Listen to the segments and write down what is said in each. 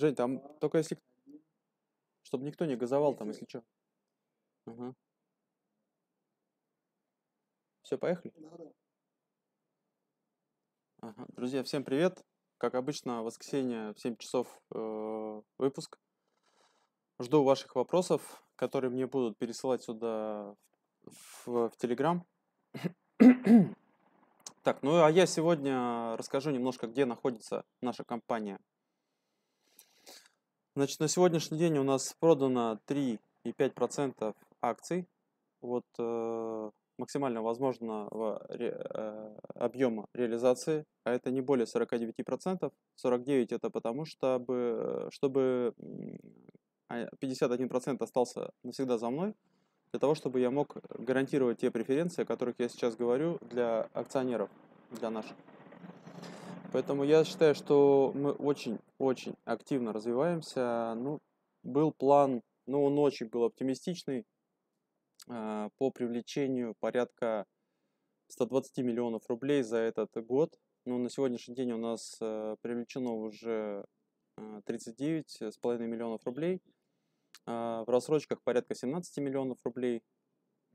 Жень, там только если... Чтобы никто не газовал там, если что. Ага. Все, поехали? Ага. Друзья, всем привет. Как обычно, воскресенье в 7 часов э, выпуск. Жду ваших вопросов, которые мне будут пересылать сюда в, в Telegram. так, ну а я сегодня расскажу немножко, где находится наша компания. Значит, на сегодняшний день у нас продано 3,5% акций. Вот э, максимально возможного ре, э, объема реализации, а это не более 49%. 49% это потому, чтобы, чтобы 51% а, остался навсегда за мной, для того, чтобы я мог гарантировать те преференции, о которых я сейчас говорю, для акционеров, для наших. Поэтому я считаю, что мы очень-очень активно развиваемся. Ну, был план, ну, он очень был оптимистичный, э, по привлечению порядка 120 миллионов рублей за этот год. Но на сегодняшний день у нас э, привлечено уже э, 39,5 миллионов рублей. Э, в рассрочках порядка 17 миллионов рублей.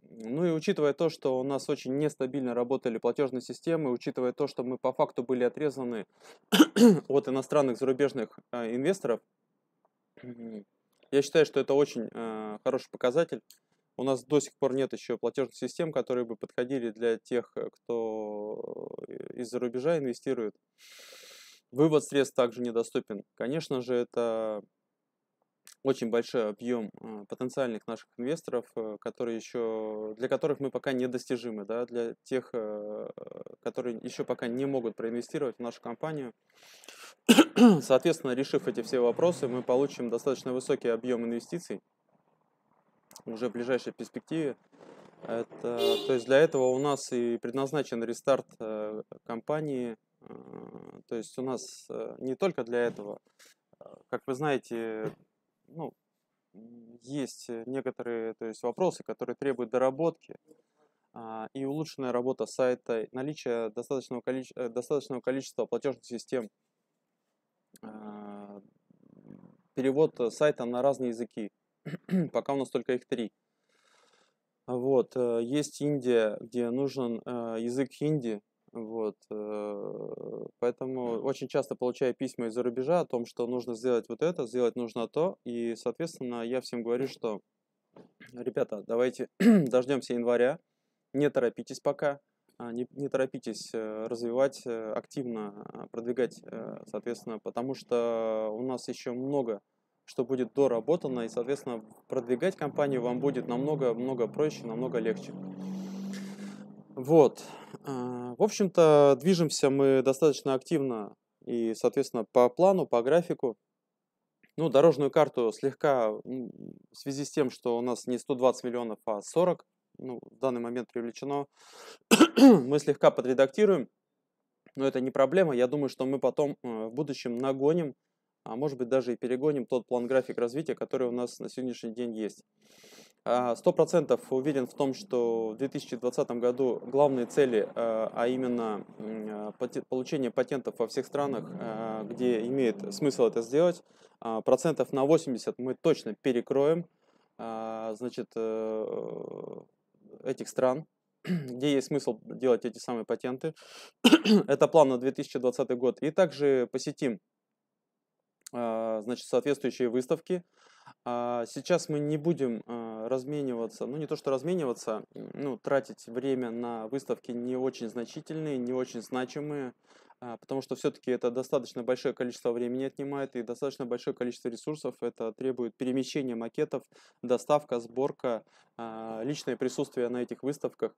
Ну и учитывая то, что у нас очень нестабильно работали платежные системы, учитывая то, что мы по факту были отрезаны от иностранных зарубежных э, инвесторов, я считаю, что это очень э, хороший показатель. У нас до сих пор нет еще платежных систем, которые бы подходили для тех, э, кто из-за рубежа инвестирует. Вывод средств также недоступен. Конечно же, это очень большой объем а, потенциальных наших инвесторов, э, которые еще, для которых мы пока недостижимы, да, для тех, э, которые еще пока не могут проинвестировать в нашу компанию. Соответственно, решив эти все вопросы, мы получим достаточно высокий объем инвестиций уже в ближайшей перспективе. Это, то есть для этого у нас и предназначен рестарт э, компании. То есть у нас не только для этого, как вы знаете, ну, есть э, некоторые то есть, вопросы, которые требуют доработки, а, и улучшенная работа сайта, наличие достаточного, количества, э, достаточного количества платежных систем, а, перевод сайта на разные языки, пока у нас только их три. Вот, э, есть Индия, где нужен язык хинди, вот, э, поэтому очень часто получаю письма из-за рубежа о том, что нужно сделать вот это, сделать нужно то, и, соответственно, я всем говорю, что, ребята, давайте дождемся января, не торопитесь пока, а, не, не торопитесь э, развивать, э, активно продвигать, соответственно, потому что у нас еще много что будет доработано, и, соответственно, продвигать компанию вам будет намного-много проще, намного легче. Вот. А, в общем-то, движемся мы достаточно активно и, соответственно, по плану, по графику. Ну, дорожную карту слегка в связи с тем, что у нас не 120 миллионов, а 40, ну, в данный момент привлечено, мы слегка подредактируем, но это не проблема. Я думаю, что мы потом э, в будущем нагоним, а может быть даже и перегоним тот план график развития, который у нас на сегодняшний день есть. А, сто процентов уверен в том, что в 2020 году главные цели, а, а именно а, получение патентов во всех странах, где имеет смысл это сделать, процентов на 80 мы точно перекроем значит, э, этих стран, где есть смысл делать эти самые патенты. это план на 2020 год. И также посетим значит, соответствующие выставки, а, сейчас мы не будем а, размениваться, ну не то что размениваться, ну тратить время на выставки не очень значительные, не очень значимые, а, потому что все-таки это достаточно большое количество времени отнимает и достаточно большое количество ресурсов. Это требует перемещения макетов, доставка, сборка, личное присутствие на этих выставках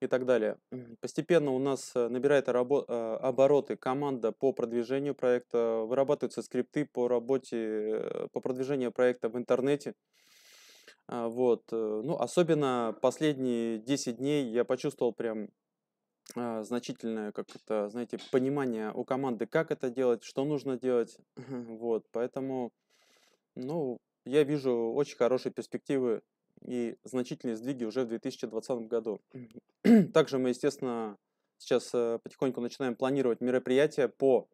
и так далее. Постепенно у нас э, набирает э, обороты команда по продвижению проекта, вырабатываются скрипты по работе, э, по продвижению проекта в интернете. А, вот. Ну, особенно последние 10 дней я почувствовал прям а, значительное, как это, знаете, понимание у команды, как это делать, что нужно делать. Вот, поэтому, ну, я вижу очень хорошие перспективы и значительные сдвиги уже в 2020 году. Также мы, естественно, сейчас э, потихоньку начинаем планировать мероприятия по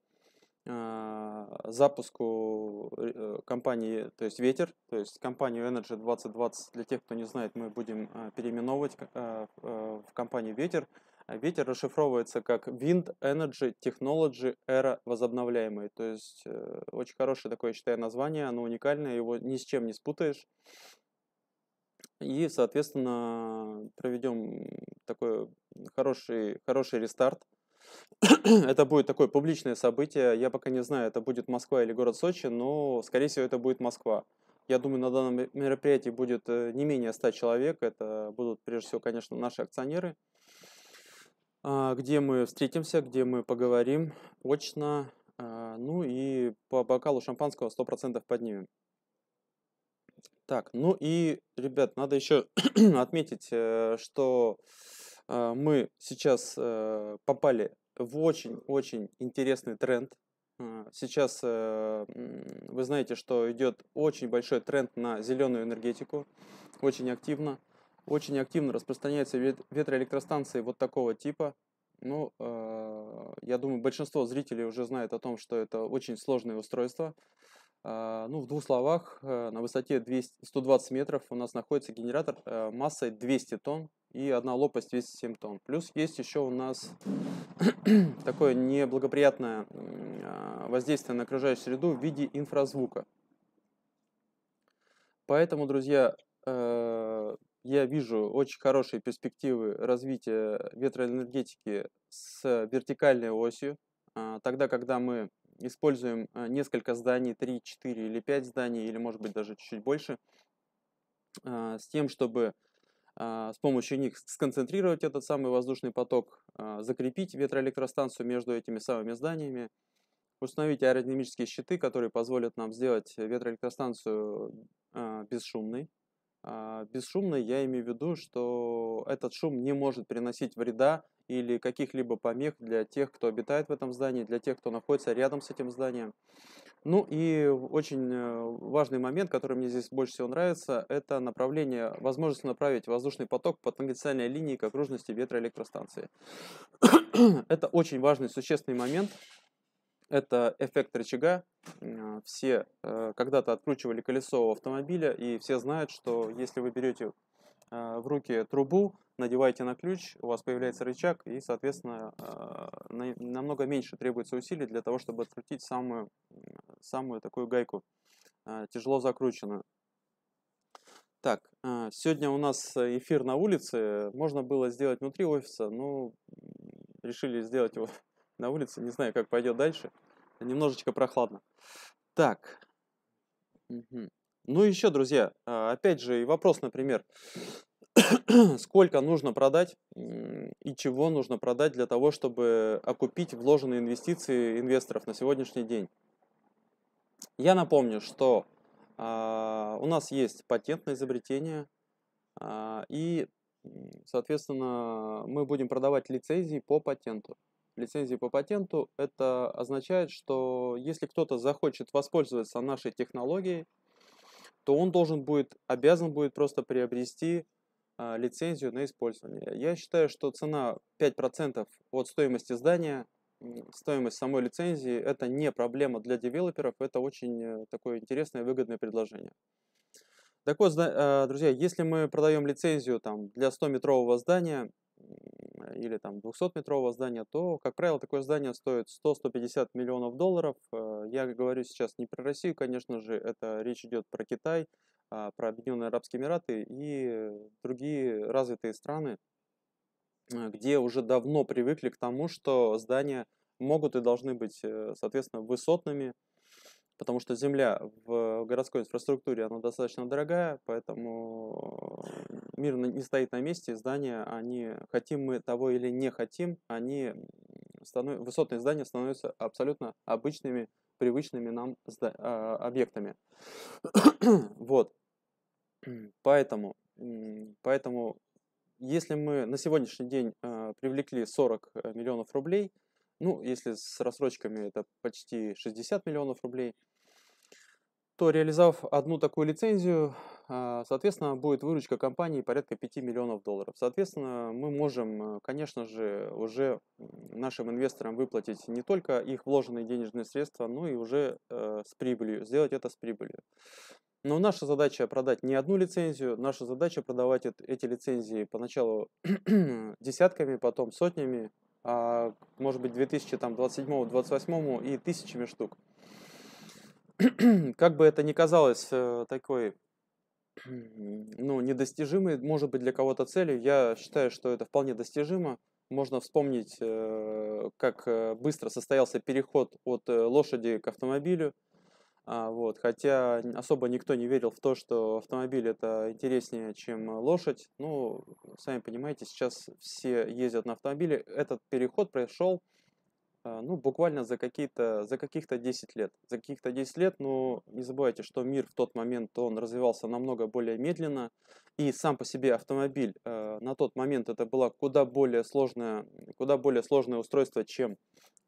запуску э, компании, то есть Ветер, то есть компанию Energy 2020, для тех, кто не знает, мы будем а, переименовывать а, в компанию Ветер. Ветер расшифровывается как Wind Energy Technology Era возобновляемый. То есть э, очень хорошее такое, я считаю, название, оно уникальное, его ни с чем не спутаешь. И, соответственно, проведем такой хороший, хороший рестарт это будет такое публичное событие. Я пока не знаю, это будет Москва или город Сочи, но, скорее всего, это будет Москва. Я думаю, на данном мероприятии будет э, не менее 100 человек. Это будут, прежде всего, конечно, наши акционеры, а, где мы встретимся, где мы поговорим очно, а, ну и по бокалу шампанского 100% поднимем. Так, ну и, ребят, надо еще отметить, э, что а, мы сейчас э, попали в очень-очень интересный тренд. А, сейчас э, вы знаете, что идет очень большой тренд на зеленую энергетику, очень активно. Очень активно распространяются ветроэлектростанции вот такого типа. Ну, э, я думаю, большинство зрителей уже знает о том, что это очень сложное устройство. А, ну, в двух словах, э, на высоте 200, 120 метров у нас находится генератор массой 200 тонн и одна лопасть 207 тонн. Плюс есть еще у нас такое неблагоприятное а, воздействие на окружающую среду в виде инфразвука. Поэтому, друзья, э, я вижу очень хорошие перспективы развития ветроэнергетики с вертикальной осью. А, тогда, когда мы используем а, несколько зданий, 3, 4 или 5 зданий, или может быть даже чуть-чуть больше, с тем, чтобы с помощью них сконцентрировать этот самый воздушный поток, а, закрепить ветроэлектростанцию между этими самыми зданиями, установить аэродинамические щиты, которые позволят нам сделать ветроэлектростанцию а, бесшумной. Бесшумной я имею в виду, что этот шум не может приносить вреда или каких-либо помех для тех, кто обитает в этом здании, для тех, кто находится рядом с этим зданием. Ну и очень э, важный момент, который мне здесь больше всего нравится, это направление, возможность направить воздушный поток по тангенциальной линии к окружности ветроэлектростанции. это очень важный, существенный момент. Это эффект рычага. Все э, когда-то откручивали колесо автомобиля, и все знают, что если вы берете э, в руки трубу, надеваете на ключ, у вас появляется рычаг, и, соответственно, намного меньше требуется усилий для того, чтобы открутить самую самую такую гайку, а, тяжело закрученную. Так, а, сегодня у нас эфир на улице. Можно было сделать внутри офиса, но решили сделать его на улице. Не знаю, как пойдет дальше. Немножечко прохладно. Так. Угу. Ну еще, друзья, а, опять же, и вопрос, например, сколько нужно продать и чего нужно продать для того, чтобы окупить вложенные инвестиции инвесторов на сегодняшний день. Я напомню, что э, у нас есть патентное изобретение, э, и, соответственно, мы будем продавать лицензии по патенту. Лицензии по патенту это означает, что если кто-то захочет воспользоваться нашей технологией, то он должен будет, обязан будет просто приобрести э, лицензию на использование. Я считаю, что цена 5% от стоимости здания стоимость самой лицензии это не проблема для девелоперов, это очень э, такое интересное выгодное предложение. Так вот, э, друзья, если мы продаем лицензию там, для 100-метрового здания или там 200-метрового здания, то, как правило, такое здание стоит 100-150 миллионов долларов. Э, я говорю сейчас не про Россию, конечно же, это речь идет про Китай, а, про Объединенные Арабские Эмираты и другие развитые страны, Э, где уже давно привыкли к тому, что здания могут и должны быть, э, соответственно, высотными, потому что земля в городской инфраструктуре, она достаточно дорогая, поэтому мир не стоит на месте, здания, они, хотим мы того или не хотим, они, станов... высотные здания становятся абсолютно обычными, привычными нам зда... А, объектами. вот. Поэтому, поэтому если мы на сегодняшний день э, привлекли 40 э, миллионов рублей, ну, если с рассрочками это почти 60 миллионов рублей, то реализовав одну такую лицензию, а, соответственно, будет выручка компании порядка 5 миллионов долларов. Соответственно, мы можем, э, конечно же, уже нашим инвесторам выплатить не только их вложенные денежные средства, но и уже э, с прибылью, сделать это с прибылью. Но наша задача продать не одну лицензию, наша задача продавать эти лицензии поначалу десятками, потом сотнями, а может быть 2027-2028 и тысячами штук. как бы это ни казалось э, такой ну, недостижимой, может быть, для кого-то целью, я считаю, что это вполне достижимо. Можно вспомнить, э, как э, быстро состоялся переход от лошади к автомобилю. А, вот, хотя особо никто не верил в то, что автомобиль это интереснее, чем лошадь. Ну, сами понимаете, сейчас все ездят на автомобиле. Этот переход произошел ну, буквально за какие-то, за каких-то 10 лет. За каких-то 10 лет, но не забывайте, что мир в тот момент, он развивался намного более медленно, и сам по себе автомобиль э, на тот момент это было куда более сложное, куда более сложное устройство, чем,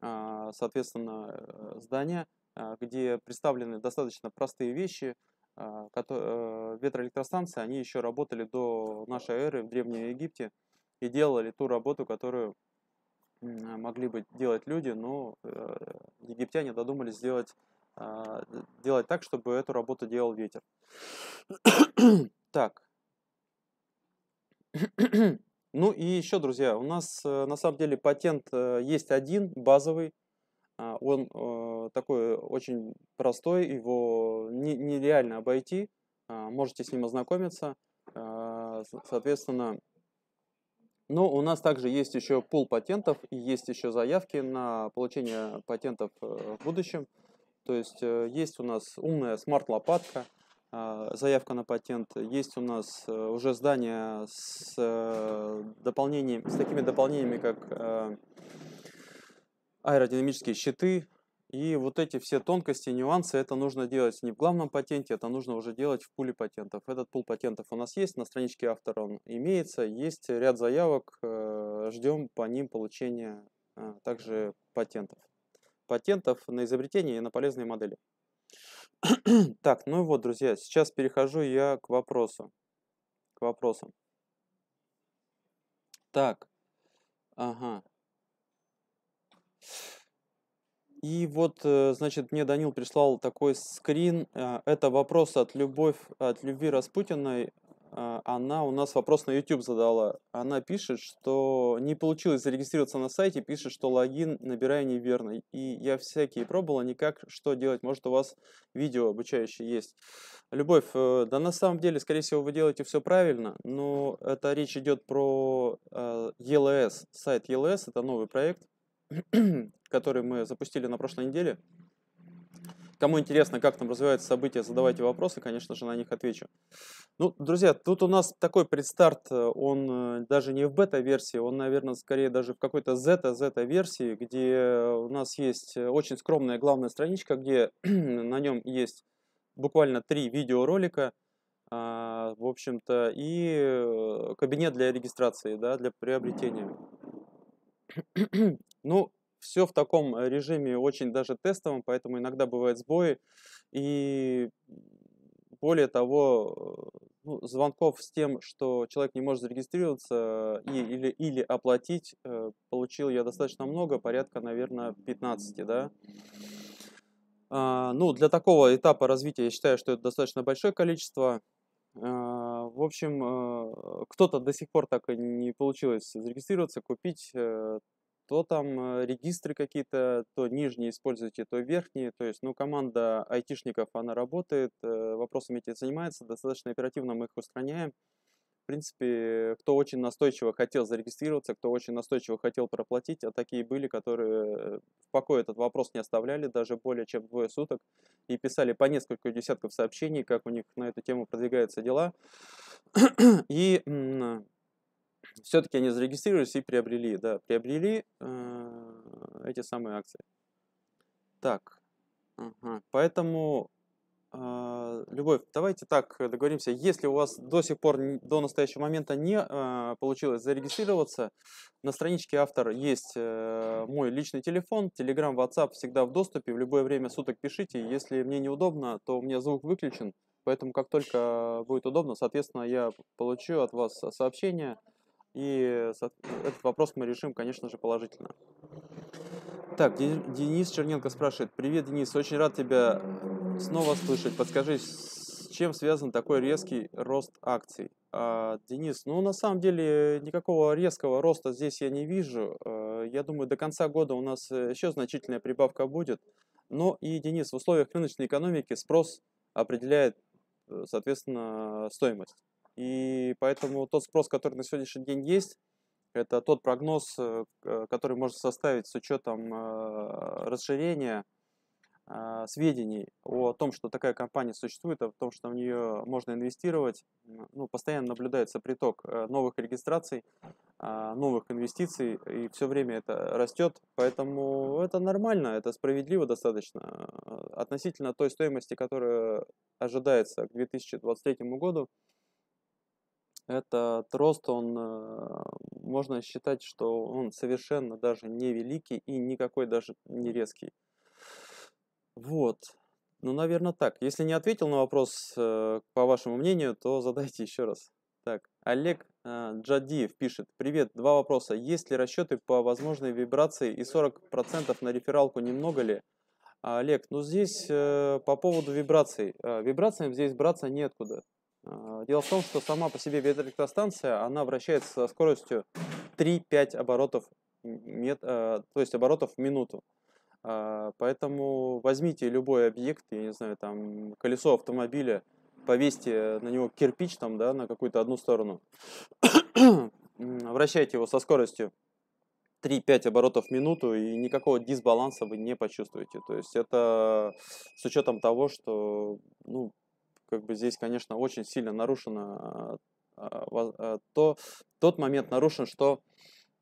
э, соответственно, э, здание, э, где представлены достаточно простые вещи, э, которые, э, ветроэлектростанции, они еще работали до нашей эры в Древнем Египте и делали ту работу, которую могли бы делать люди, но э, египтяне додумались сделать, а, делать так, чтобы эту работу делал ветер. так. ну и еще, друзья, у нас э, на самом деле патент э, есть один, базовый. А, он такой очень простой, его нереально обойти. А, можете с ним ознакомиться. Соответственно, но у нас также есть еще пул патентов и есть еще заявки на получение патентов э, в будущем. То есть э, есть у нас умная смарт-лопатка, а, заявка на патент. Есть у нас э, уже здание с, дополнением, с такими дополнениями, как аэродинамические щиты, и вот эти все тонкости, нюансы, это нужно делать не в главном патенте, это нужно уже делать в пуле патентов. Этот пул патентов у нас есть, на страничке автора он имеется, есть ряд заявок, э, ждем по ним получения э, также патентов. Патентов на изобретение и на полезные модели. так, ну и вот, друзья, сейчас перехожу я к вопросу. К вопросам. Так, ага. И вот, э, значит, мне Данил прислал такой скрин. Э, это вопрос от Любовь, от Любви Распутиной. Э, она у нас вопрос на YouTube задала. Она пишет, что не получилось зарегистрироваться на сайте, пишет, что логин набираю неверно. И я всякие пробовала, никак что делать. Может, у вас видео обучающее есть. Любовь, да на самом деле, скорее всего, вы делаете все правильно, но это речь идет про ELS. Сайт ELS, это новый проект который мы запустили на прошлой неделе. Кому интересно, как там развиваются события, задавайте вопросы, конечно же, на них отвечу. Ну, друзья, тут у нас такой предстарт, он э, даже не в бета-версии, он, наверное, скорее даже в какой-то зета-зета-версии, где у нас есть очень скромная главная страничка, где на нем есть буквально три видеоролика, а, в общем-то, и э, кабинет для регистрации, да, для приобретения. ну, все в таком э, режиме очень даже тестовом, поэтому иногда бывают сбои. И более того, э, ну, звонков с тем, что человек не может зарегистрироваться и, или, или оплатить, э, получил я достаточно много, порядка, наверное, 15, да. А, ну, для такого этапа развития я считаю, что это достаточно большое количество. А, в общем, кто-то до сих пор так и не получилось зарегистрироваться, купить то там э, регистры какие-то, то нижние используйте, то верхние. То есть, ну, команда айтишников, она работает, э, вопросами этим занимается, достаточно оперативно мы их устраняем. В принципе, кто очень настойчиво хотел зарегистрироваться, кто очень настойчиво хотел проплатить, а такие были, которые в покое этот вопрос не оставляли даже более чем двое суток и писали по несколько десятков сообщений, как у них на эту тему продвигаются дела. И все-таки они зарегистрировались и приобрели, да, приобрели э, эти самые акции. Так, ага. поэтому, э, Любовь, давайте так договоримся, если у вас до сих пор, до настоящего момента не э, получилось зарегистрироваться, на страничке автор есть э, мой личный телефон, Telegram, WhatsApp всегда в доступе, в любое время суток пишите, если мне неудобно, то у меня звук выключен, Поэтому как только будет удобно, соответственно, я получу от вас сообщение, и этот вопрос мы решим, конечно же, положительно. Так, Денис Черненко спрашивает. Привет, Денис, очень рад тебя снова слышать. Подскажи, с чем связан такой резкий рост акций? А, Денис, ну на самом деле никакого резкого роста здесь я не вижу. А, я думаю, до конца года у нас э, еще значительная прибавка будет. Но и, Денис, в условиях рыночной экономики спрос определяет, э, соответственно, стоимость. И поэтому тот спрос, который на сегодняшний день есть, это тот прогноз, э, который можно составить с учетом э, расширения а, сведений о том, что такая компания существует, о том, что в нее можно инвестировать. Ну, постоянно наблюдается приток э, новых регистраций, новых инвестиций, и все время это растет. Поэтому это нормально, это справедливо достаточно. Относительно той стоимости, которая ожидается к 2023 году, этот рост, он, э, можно считать, что он совершенно даже не великий и никакой даже не резкий. Вот. Ну, наверное, так. Если не ответил на вопрос, э, по вашему мнению, то задайте еще раз. Так, Олег э, Джадиев пишет. Привет, два вопроса. Есть ли расчеты по возможной вибрации и 40% на рефералку немного ли? Олег, ну здесь по поводу вибраций. Вибрациям здесь браться неоткуда. А, дело в том, что сама по себе ветроэлектростанция, она вращается со скоростью 3-5 оборотов, мет, э, то есть оборотов в минуту. А, поэтому возьмите любой объект, я не знаю, там колесо автомобиля, повесьте на него кирпич там, да, на какую-то одну сторону, вращайте его со скоростью 3-5 оборотов в минуту, и никакого дисбаланса вы не почувствуете. То есть это с учетом того, что ну, как бы здесь, конечно, очень сильно нарушено а, а, то, тот момент нарушен, что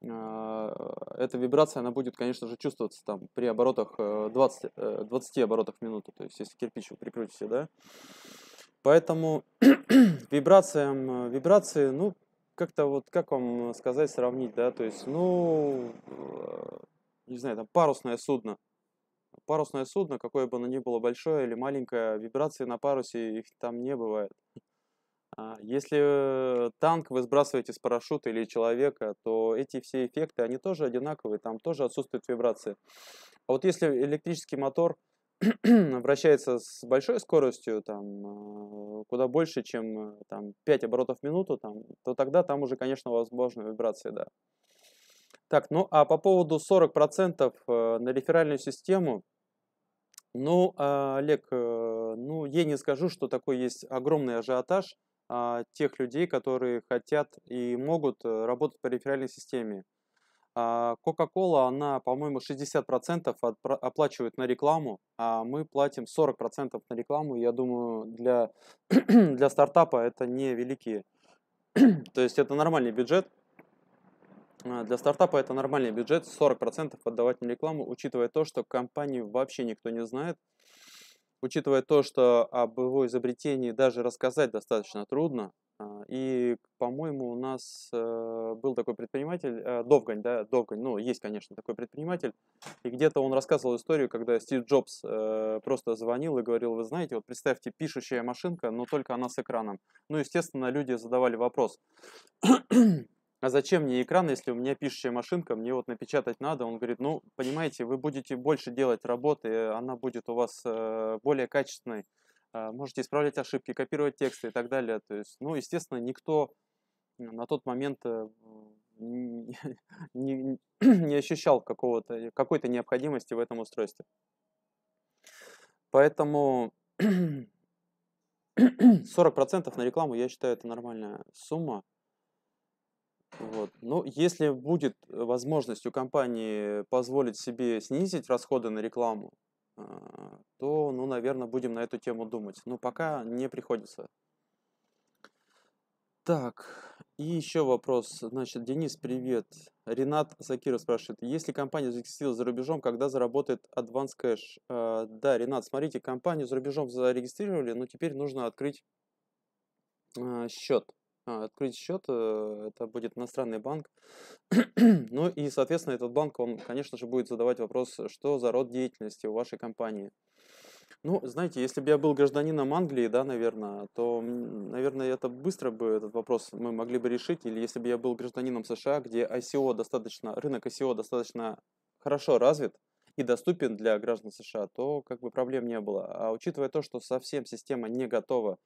а, эта вибрация, она будет, конечно же, чувствоваться там при оборотах 20, э, 20 э, оборотов в минуту, то есть если кирпич вы прикрутите, да. Поэтому вибрациям, вибрации, ну, как-то вот, как вам сказать, сравнить, да, то есть, ну, э, не знаю, там парусное судно, парусное судно, какое бы оно ни было большое или маленькое, вибрации на парусе их там не бывает. А, если танк вы сбрасываете с парашюта или человека, то эти все эффекты, они тоже одинаковые, там тоже отсутствует вибрации. А вот если электрический мотор вращается с большой скоростью, там, а, куда больше, чем там, 5 оборотов в минуту, там, то тогда там уже, конечно, возможны вибрации, да. Так, ну а по поводу 40% э, на реферальную систему, ну, а, Олег, э, ну, я не скажу, что такой есть огромный ажиотаж а, тех людей, которые хотят и могут э, работать по реферальной системе. А, Coca-Cola, она, по-моему, 60% оплачивает на рекламу, а мы платим 40% на рекламу. Я думаю, для, для стартапа это не великие. То есть это нормальный бюджет, а, для стартапа это нормальный бюджет, 40% отдавать на рекламу, учитывая то, что компанию вообще никто не знает, учитывая то, что об его изобретении даже рассказать достаточно трудно. А, и, по-моему, у нас э, был такой предприниматель, э, Довгань, да, Довгань, ну, есть, конечно, такой предприниматель, и где-то он рассказывал историю, когда Стив Джобс э, просто звонил и говорил, вы знаете, вот представьте, пишущая машинка, но только она с экраном. Ну, естественно, люди задавали вопрос, а зачем мне экран, если у меня пишущая машинка, мне вот напечатать надо. Он говорит, ну, понимаете, вы будете больше делать работы, она будет у вас э, более качественной, э, можете исправлять ошибки, копировать тексты и так далее. То есть, ну, естественно, никто на тот момент э, не, не, не ощущал какого-то, какой-то необходимости в этом устройстве. Поэтому 40% на рекламу, я считаю, это нормальная сумма. Вот. Ну, если будет возможность у компании позволить себе снизить расходы на рекламу, а, то, ну, наверное, будем на эту тему думать. Но пока не приходится. Так, и еще вопрос. Значит, Денис, привет. Ренат Закиров спрашивает, если компания зарегистрировалась за рубежом, когда заработает Advance Cash? А, да, Ренат, смотрите, компанию за рубежом зарегистрировали, но теперь нужно открыть а, счет. А, открыть счет, э, это будет иностранный банк. ну и, соответственно, этот банк, он, конечно же, будет задавать вопрос, что за род деятельности у вашей компании. Ну, знаете, если бы я был гражданином Англии, да, наверное, то, наверное, это быстро бы этот вопрос мы могли бы решить. Или если бы я был гражданином США, где ICO достаточно, рынок ICO достаточно хорошо развит и доступен для граждан США, то как бы проблем не было. А учитывая то, что совсем система не готова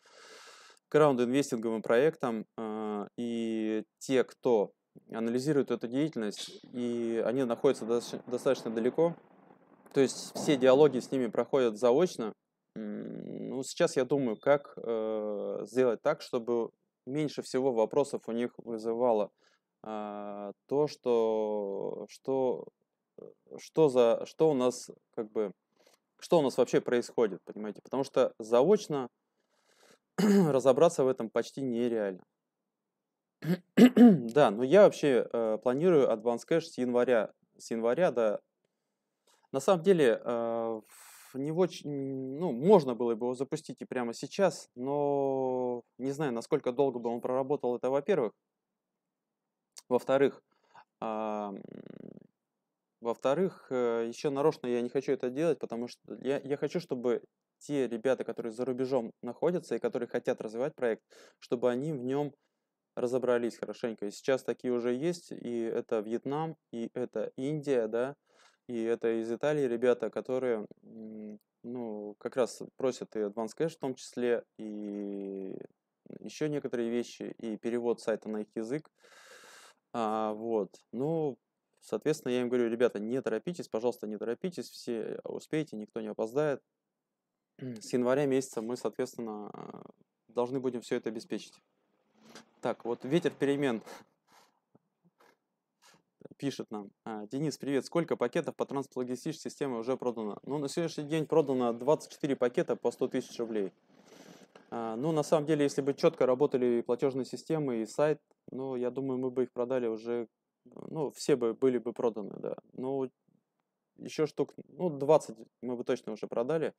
к раунд-инвестинговым проектам, э, и те, кто анализирует эту деятельность, и они находятся достаточно далеко, то есть все диалоги с ними проходят заочно. Ну, сейчас я думаю, как э, сделать так, чтобы меньше всего вопросов у них вызывало э, то, что, что, что, за, что у нас как бы, что у нас вообще происходит, понимаете? Потому что заочно разобраться в этом почти нереально. да, но я вообще э, планирую Advanced Cash с января, с января до на самом деле, э, не очень, ну, можно было бы его запустить и прямо сейчас, но не знаю, насколько долго бы он проработал это, во-первых. Во-вторых, во-вторых, э, еще нарочно я не хочу это делать, потому что я, я хочу, чтобы те ребята, которые за рубежом находятся и которые хотят развивать проект, чтобы они в нем разобрались хорошенько. И сейчас такие уже есть, и это Вьетнам, и это Индия, да, и это из Италии ребята, которые, ну, как раз просят и Advanced Cash в том числе, и еще некоторые вещи, и перевод сайта на их язык. А, вот. Ну, соответственно, я им говорю, ребята, не торопитесь, пожалуйста, не торопитесь, все успеете, никто не опоздает. С января месяца мы, соответственно, должны будем все это обеспечить. Так, вот ветер перемен пишет нам. А, Денис, привет. Сколько пакетов по транспортно-логистической системе уже продано? Ну, на сегодняшний день продано 24 пакета по 100 тысяч рублей. А, ну, на самом деле, если бы четко работали платежные системы и сайт, ну, я думаю, мы бы их продали уже, ну, все бы были бы проданы, да. Ну, еще штук, ну, 20 мы бы точно уже продали.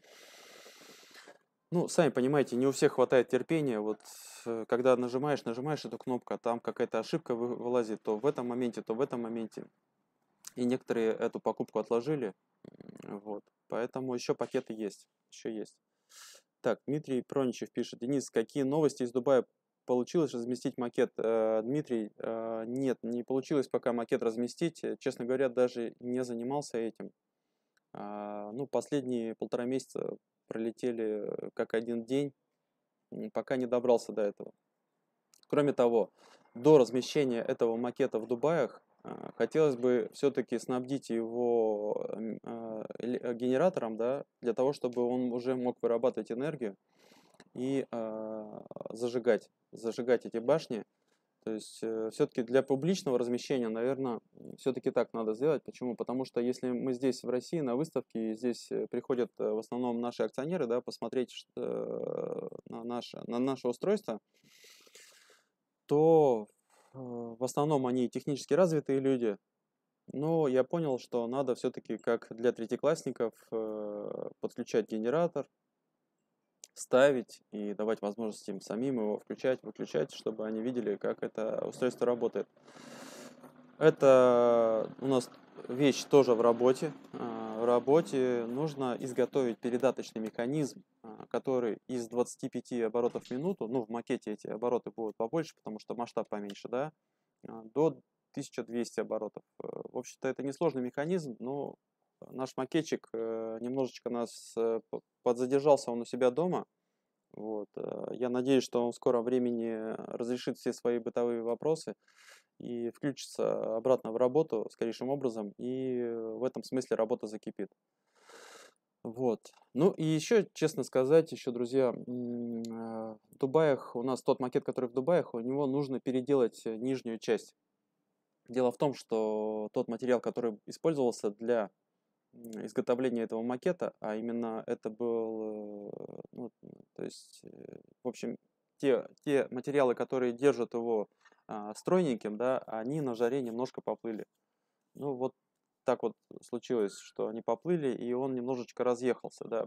Ну, сами понимаете, не у всех хватает терпения. Вот э, когда нажимаешь, нажимаешь эту кнопку, а там какая-то ошибка вылазит то в этом моменте, то в этом моменте. И некоторые эту покупку отложили. Вот. Поэтому еще пакеты есть. Еще есть. Так, Дмитрий Проничев пишет. Денис, какие новости из Дубая получилось разместить макет? Э, Дмитрий, э, нет, не получилось пока макет разместить. Честно говоря, даже не занимался этим. А, ну, последние полтора месяца пролетели э, как один день, пока не добрался до этого. Кроме того, до размещения этого макета в Дубаях а, хотелось бы все-таки снабдить его а, генератором, да, для того, чтобы он уже мог вырабатывать энергию и э, зажигать, зажигать эти башни то есть э, все-таки для публичного размещения, наверное, все-таки так надо сделать. Почему? Потому что если мы здесь в России на выставке, здесь э, приходят э, в основном наши акционеры, да, посмотреть э, на, наше, на наше устройство, то э, в основном они технически развитые люди. Но я понял, что надо все-таки, как для третьеклассников, подключать генератор, ставить и давать возможность им самим его включать, выключать, чтобы они видели, как это устройство работает. Это у нас вещь тоже в работе. А, в работе нужно изготовить передаточный механизм, а, который из 25 оборотов в минуту, ну в макете эти обороты будут побольше, потому что масштаб поменьше, да, а, до 1200 оборотов. Э, в общем-то, это несложный механизм, но наш макетчик э, немножечко нас э, подзадержался он у себя дома. Вот. Э, я надеюсь, что он в скором времени разрешит все свои бытовые вопросы и включится обратно в работу скорейшим образом, и в этом смысле работа закипит. Вот. Ну и еще, честно сказать, еще, друзья, в Дубаях, у нас тот макет, который в Дубаях, у него нужно переделать нижнюю часть. Дело в том, что тот материал, который использовался для изготовления этого макета, а именно это был, э, ну, то есть, э, в общем, те, те материалы, которые держат его а, стройненьким, да, они на жаре немножко поплыли. Ну, вот так вот случилось, что они поплыли, и он немножечко разъехался, да.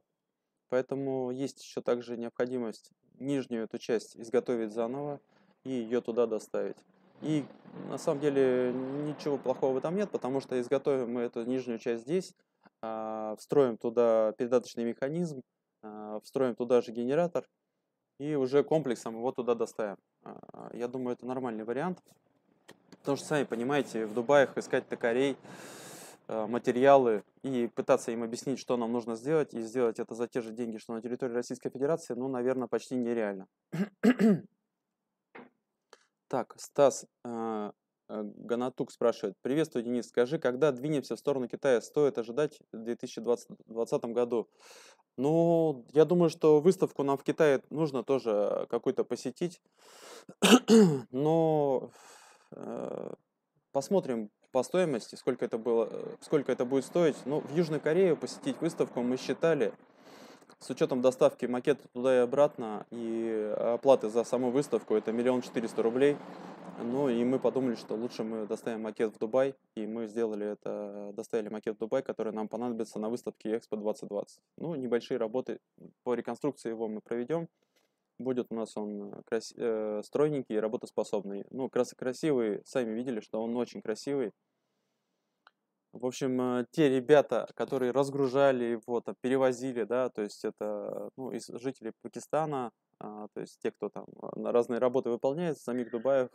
Поэтому есть еще также необходимость нижнюю эту часть изготовить заново и ее туда доставить. И на самом деле ничего плохого в этом нет, потому что изготовим мы эту нижнюю часть здесь, встроим туда передаточный механизм, а, встроим туда же генератор и уже комплексом его туда доставим. А, я думаю, это нормальный вариант. Потому что, сами понимаете, в Дубаях искать токарей, а, материалы и пытаться им объяснить, что нам нужно сделать, и сделать это за те же деньги, что на территории Российской Федерации, ну, наверное, почти нереально. Так, Стас Ганатук спрашивает. Приветствую, Денис. Скажи, когда двинемся в сторону Китая, стоит ожидать в 2020 году? Ну, я думаю, что выставку нам в Китае нужно тоже какую-то посетить. Но э, посмотрим по стоимости, сколько это, было, сколько это будет стоить. Ну, в Южной Корее посетить выставку мы считали, с учетом доставки макета туда и обратно и оплаты за саму выставку, это миллион четыреста рублей. Ну и мы подумали, что лучше мы доставим макет в Дубай, и мы сделали это, доставили макет в Дубай, который нам понадобится на выставке Экспо 2020. Ну, небольшие работы по реконструкции его мы проведем. Будет у нас он крас... э, стройненький и работоспособный. Ну, крас... красивый, сами видели, что он очень красивый. В общем, э, те ребята, которые разгружали его, там, перевозили, да, то есть это ну, из жителей Пакистана, а, то есть те, кто там а, на разные работы выполняет, самих Дубаев,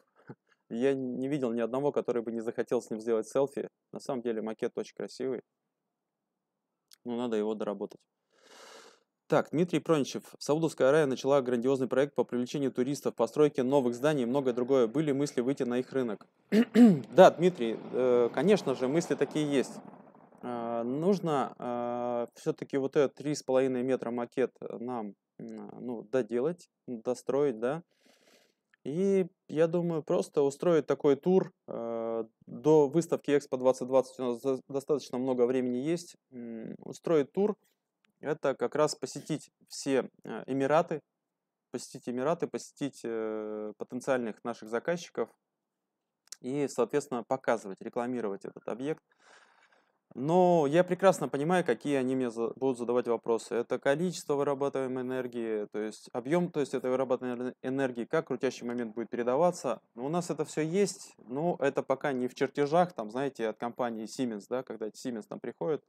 я не видел ни одного, который бы не захотел с ним сделать селфи. На самом деле макет очень красивый, но надо его доработать. Так, Дмитрий Проничев. Саудовская Аравия начала грандиозный проект по привлечению туристов, постройке новых зданий и многое другое. Были мысли выйти на их рынок? да, Дмитрий, э, конечно же, мысли такие есть. Э, нужно э, все-таки вот этот 3,5 метра макет нам ну, доделать, достроить, да. И я думаю, просто устроить такой тур до выставки Экспо 2020 у нас достаточно много времени есть. Устроить тур это как раз посетить все э, Эмираты, посетить Эмираты, посетить э, потенциальных наших заказчиков и, соответственно, показывать, рекламировать этот объект. Но я прекрасно понимаю, какие они мне будут задавать вопросы. Это количество вырабатываемой энергии, то есть объем, то есть этой вырабатываемой энергии, как крутящий момент будет передаваться. у нас это все есть, но это пока не в чертежах, там, знаете, от компании Siemens, да, когда Siemens там приходит,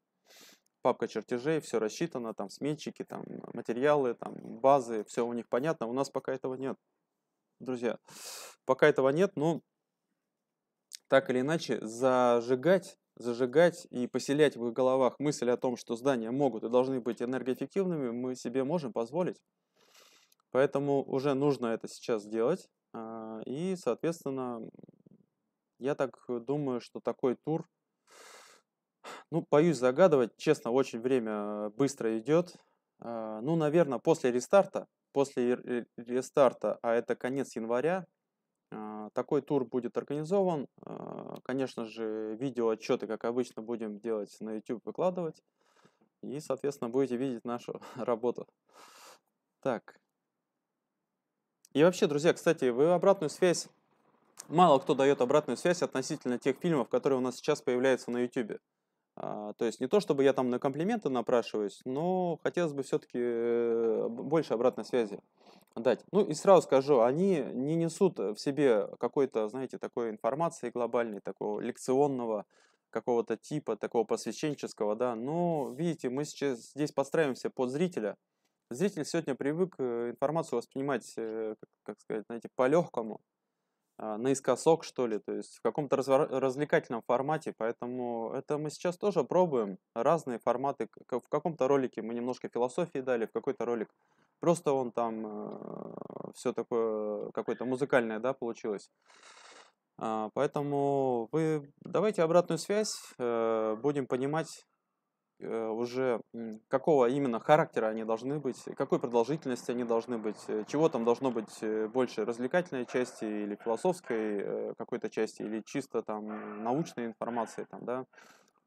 папка чертежей, все рассчитано, там сметчики, там материалы, там базы, все у них понятно. У нас пока этого нет. Друзья, пока этого нет, но так или иначе зажигать, зажигать и поселять в их головах мысль о том, что здания могут и должны быть энергоэффективными, мы себе можем позволить. Поэтому уже нужно это сейчас сделать. А, и, соответственно, я так думаю, что такой тур ну, боюсь загадывать, честно, очень время быстро идет. А, ну, наверное, после рестарта, после рестарта, а это конец января, такой тур будет организован. А, конечно же, видео отчеты, как обычно, будем делать на YouTube, выкладывать. И, соответственно, будете видеть нашу работу. Так. И вообще, друзья, кстати, вы обратную связь, мало кто дает обратную связь относительно тех фильмов, которые у нас сейчас появляются на YouTube. А, то есть не то, чтобы я там на комплименты напрашиваюсь, но хотелось бы все-таки э, больше обратной связи дать. Ну и сразу скажу, они не несут в себе какой-то, знаете, такой информации глобальной, такого лекционного какого-то типа, такого просвещенческого, да, но, видите, мы сейчас здесь подстраиваемся под зрителя. Зритель сегодня привык э, информацию воспринимать, э, как сказать, знаете, по-легкому, а, наискосок, что ли, то есть в каком-то развлекательном формате, поэтому это мы сейчас тоже пробуем разные форматы. В каком-то ролике мы немножко философии дали, в какой-то ролик просто он там э, все такое, какое-то музыкальное, да, получилось. А, поэтому вы давайте обратную связь, э, будем понимать, Э, уже какого именно характера они должны быть, какой продолжительности они должны быть, э, чего там должно быть э, больше развлекательной части или философской какой-то части, или чисто там научной информации там, да.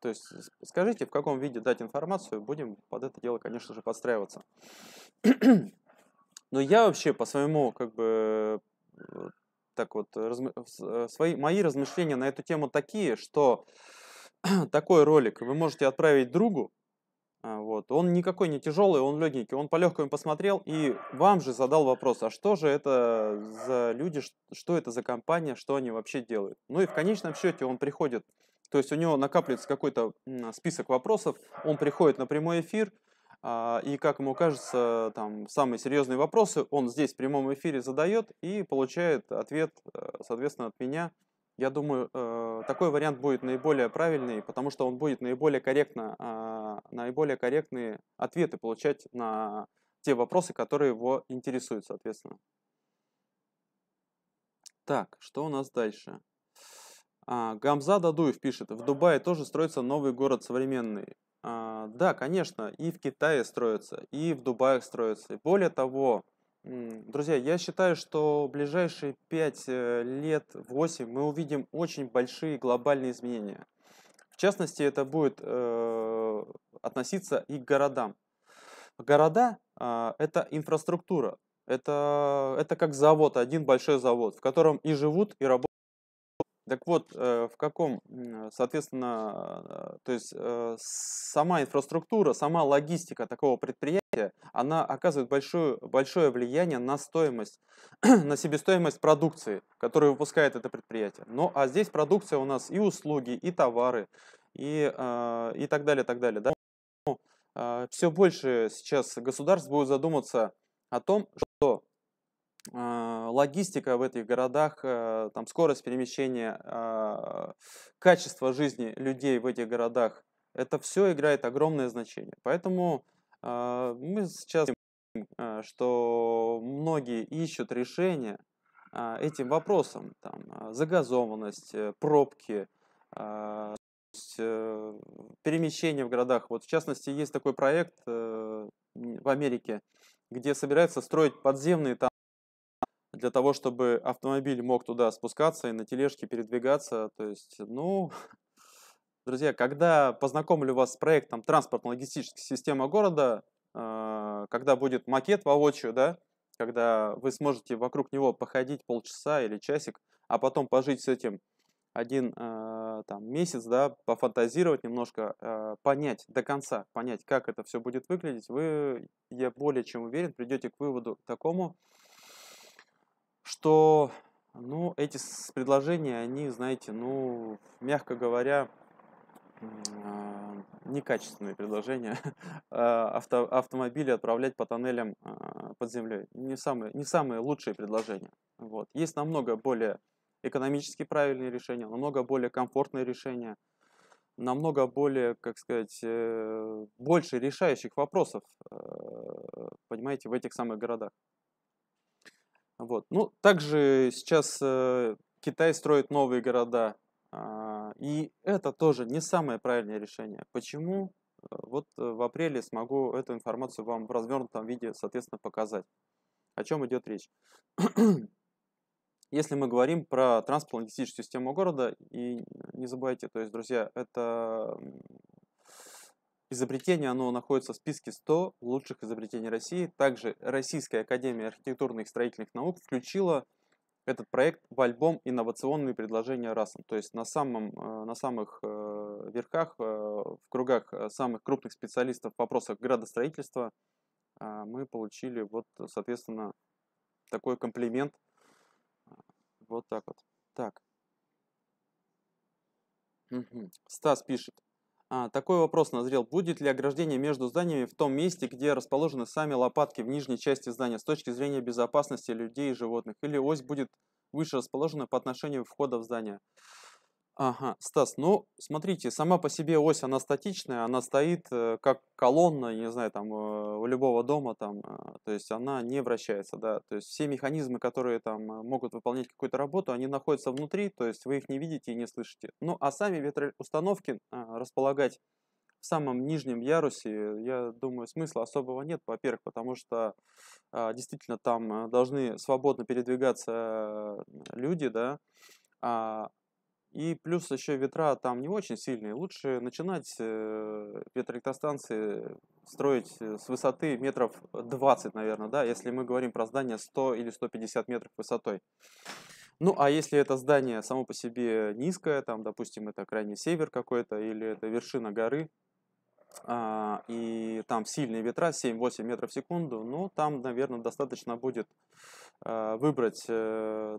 То есть скажите, в каком виде дать информацию, будем под это дело, конечно же, подстраиваться. Но я вообще по своему, как бы, так вот, разм... свои, мои размышления на эту тему такие, что такой ролик вы можете отправить другу, а, вот. Он никакой не тяжелый, он легенький. Он по-легкому посмотрел и вам же задал вопрос, а что же это за люди, что это за компания, что они вообще делают. Ну и в конечном счете он приходит, то есть у него накапливается какой-то список вопросов, он приходит на прямой эфир, а, и, как ему кажется, там самые серьезные вопросы он здесь в прямом эфире задает и получает ответ, э, соответственно, от меня. Я думаю, э, такой вариант будет наиболее правильный, потому что он будет наиболее корректно, а, наиболее корректные ответы получать на те вопросы, которые его интересуют, соответственно. Так, что у нас дальше? А, Гамза Дадуев пишет, в Дубае тоже строится новый город современный. А, да, конечно, и в Китае строится, и в Дубае строится. Более того, друзья, я считаю, что в ближайшие 5 э, лет, 8 мы увидим очень большие глобальные изменения. В частности, это будет э, относиться и к городам. Города э, это инфраструктура, это, это как завод, один большой завод, в котором и живут, и работают. Так вот, э, в каком, соответственно, э, то есть э, сама инфраструктура, сама логистика такого предприятия, она оказывает большое, большое влияние на стоимость, на себестоимость продукции, которую выпускает это предприятие. Ну, а здесь продукция у нас и услуги, и товары, и, и так далее, так далее. Да? Все больше сейчас государств будет задуматься о том, что логистика в этих городах, э, там скорость перемещения, а, качество жизни людей в этих городах, это все играет огромное значение. Поэтому а, мы сейчас видим, что многие ищут решения этим вопросам. Там, загазованность, э, пробки, э, перемещение в городах. Вот в частности есть такой проект в Америке, где собираются строить подземные там для того, чтобы автомобиль мог туда спускаться и на тележке передвигаться. То есть, ну, друзья, когда познакомлю вас с проектом транспортно-логистической системы города, э, когда будет макет воочию, да, когда вы сможете вокруг него походить полчаса или часик, а потом пожить с этим один э, там, месяц, да, пофантазировать немножко, э, понять до конца, понять, как это все будет выглядеть, вы, я более чем уверен, придете к выводу такому, что, ну, эти предложения, они, знаете, ну, мягко говоря, а, некачественные предложения. А, авто, автомобили отправлять по тоннелям а, под землей. Не самые, не самые лучшие предложения. Вот. Есть намного более экономически правильные решения, намного более комфортные решения, намного более, как сказать, э, больше решающих вопросов, э, понимаете, в этих самых городах. Вот. Ну, также сейчас э, Китай строит новые города, э, и это тоже не самое правильное решение. Почему? Э, вот э, в апреле смогу эту информацию вам в развернутом виде, соответственно, показать. О чем идет речь? Если мы говорим про транспортно-логистическую систему города, и не забывайте, то есть, друзья, это изобретение, оно находится в списке 100 лучших изобретений России. Также Российская Академия архитектурных и строительных наук включила этот проект в альбом «Инновационные предложения РАСом». То есть на, самом, э, на самых э, верхах, э, в кругах самых крупных специалистов в вопросах градостроительства мы получили вот, соответственно, такой комплимент. Вот так вот. Так. Стас пишет. А, такой вопрос назрел. Будет ли ограждение между зданиями в том месте, где расположены сами лопатки в нижней части здания с точки зрения безопасности людей и животных? Или ось будет выше расположена по отношению входа в здание? Ага, Стас, ну, смотрите, сама по себе ось, она статичная, она стоит э, как колонна, не знаю, там, э, у любого дома, там, э, то есть она не вращается, да, то есть все механизмы, которые там могут выполнять какую-то работу, они находятся внутри, то есть вы их не видите и не слышите. Ну, а сами ветроустановки располагать в самом нижнем ярусе, я думаю, смысла особого нет, во-первых, потому что а, действительно там должны свободно передвигаться люди, да, а, и плюс еще ветра там не очень сильные. Лучше начинать э, ветроэлектростанции строить э, с высоты метров 20, наверное, да, если мы говорим про здание 100 или 150 метров высотой. Ну, а если это здание само по себе низкое, там, допустим, это крайний север какой-то, или это вершина горы, а, и там сильные ветра, 7-8 метров в секунду, ну, там, наверное, достаточно будет а, выбрать э,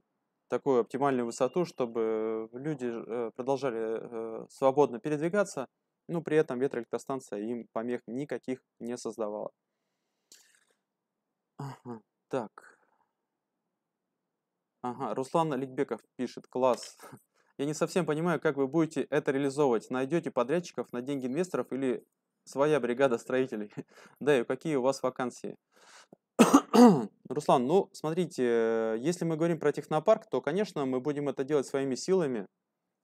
такую оптимальную высоту, чтобы люди э, продолжали э, свободно передвигаться но при этом ветроэлектростанция им помех никаких не создавала. Так. Ага, Руслан Аликбеков пишет, класс. Я не совсем понимаю, как вы будете это реализовывать. Найдете подрядчиков на деньги инвесторов или своя бригада строителей? Да, и какие у вас вакансии? Руслан, ну, смотрите, если мы говорим про технопарк, то, конечно, мы будем это делать своими силами.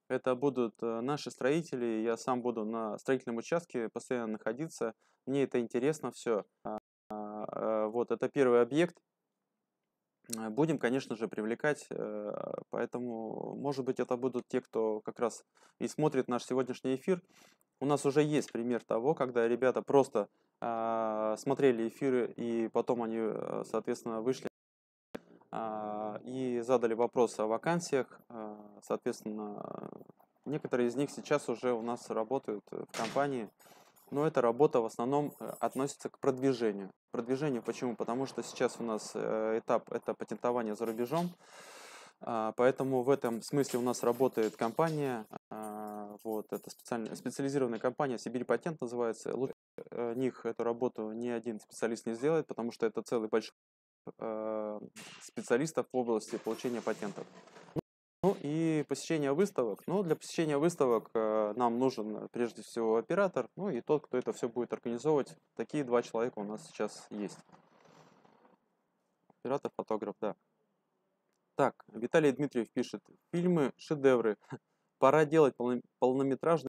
Это будут э, наши строители, я сам буду на строительном участке постоянно находиться. Мне это интересно все. А, а, вот, это первый объект. Э, будем, конечно же, привлекать, э, поэтому, может быть, это будут те, кто как раз и смотрит наш сегодняшний эфир. У нас уже есть пример того, когда ребята просто смотрели эфиры, и потом они, соответственно, вышли и задали вопрос о вакансиях. А, соответственно, некоторые из них сейчас уже у нас работают в компании, но эта работа в основном э, относится к продвижению. Продвижению почему? Потому что сейчас у нас э, этап – это патентование за рубежом, а, Поэтому в этом смысле у нас работает компания, а, вот, это специализированная компания, Сибирь Патент называется. Э, них эту работу ни один специалист не сделает, потому что это целый большой Э, специалистов в области получения патентов. Ну и посещение выставок. Ну, для посещения выставок э, нам нужен прежде всего оператор, ну и тот, кто это все будет организовывать. Такие два человека у нас сейчас есть. Оператор, фотограф, да. Так, Виталий Дмитриев пишет. Фильмы, шедевры. Пора делать полнометражные